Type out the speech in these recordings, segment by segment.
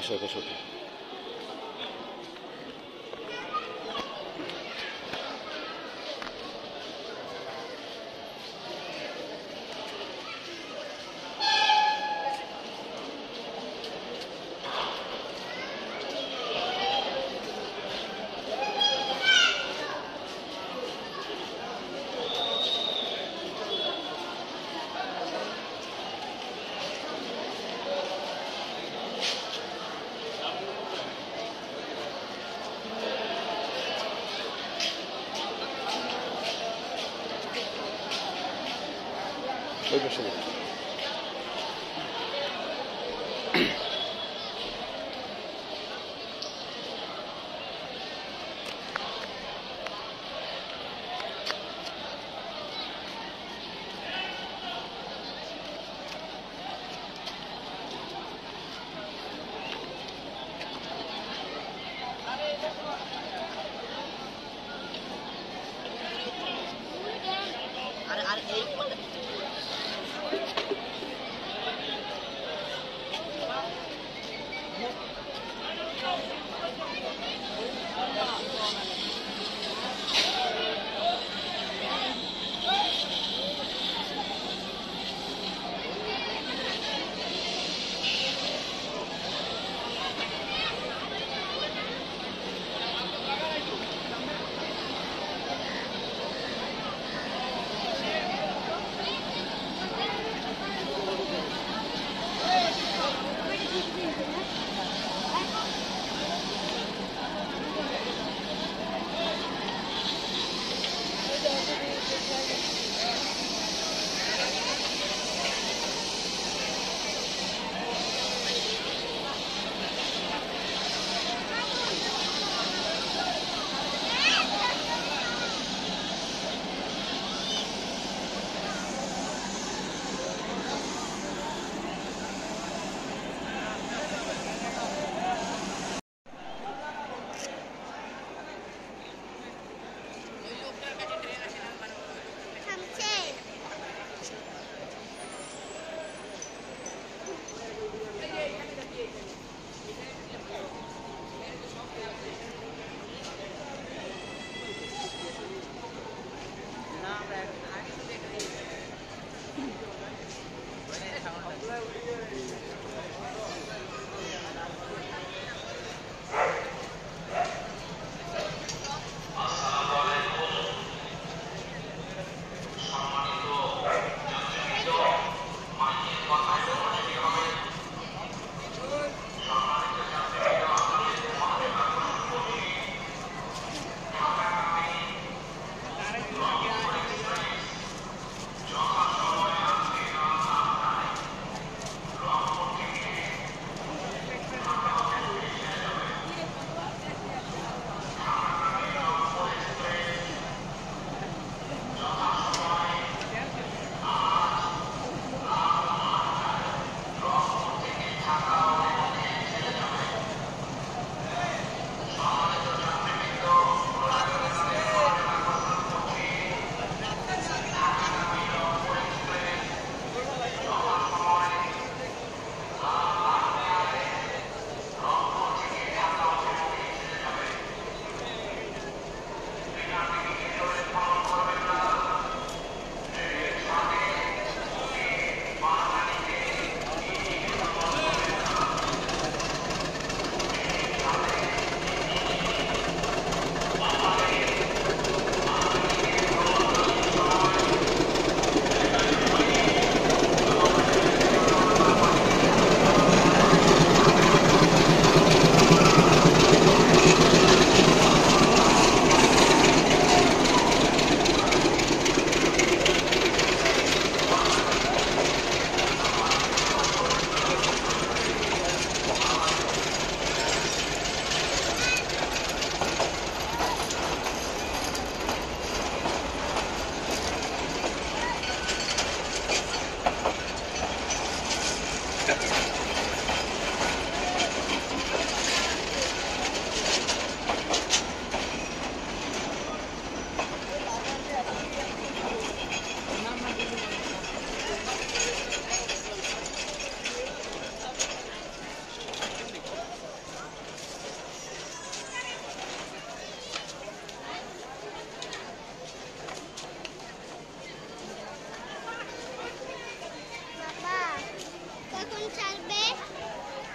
Gracias. de Beijo,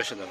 beşe devam.